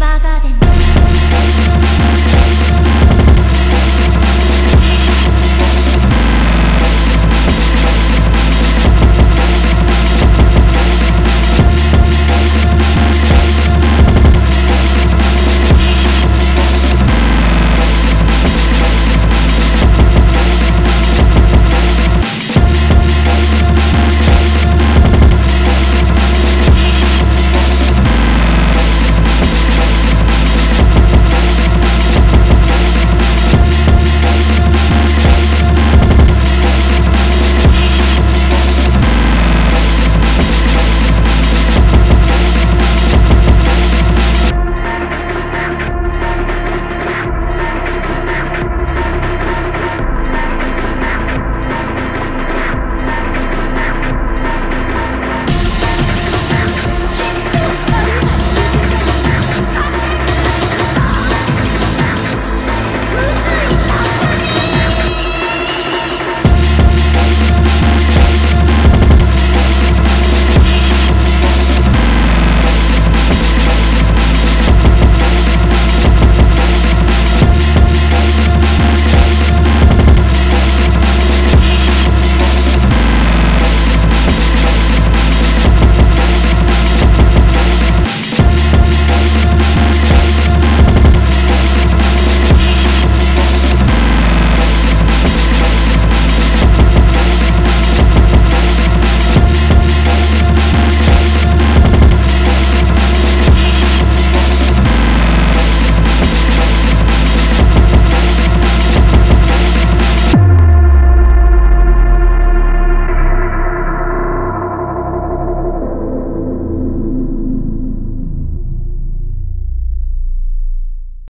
va